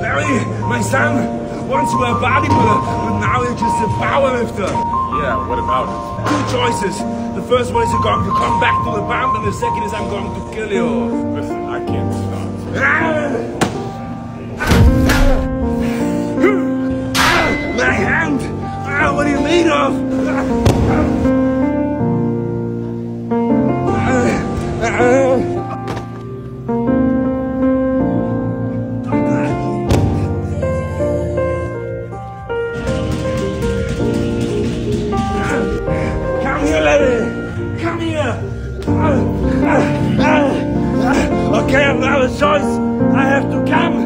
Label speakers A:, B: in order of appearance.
A: Larry, my son, once you were a bodybuilder, but now you're just a powerlifter.
B: Yeah, what about it?
A: Two choices. The first one is you're going to come back to the band, and the second is I'm going to kill you.
B: Listen,
A: Come here. Uh, uh, uh, okay, I have a choice. I have to come.